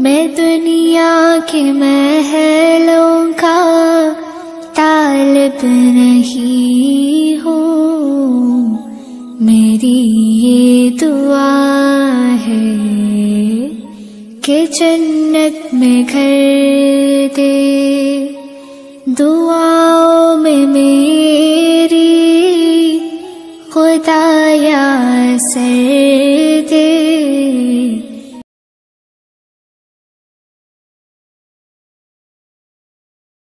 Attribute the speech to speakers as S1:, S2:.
S1: मैं दुनिया के महलों का तालब नहीं हूँ। मेरी ये दुआ है कि जन्नत में घर दे। दुआओं में मेरी खुदाया सर दे।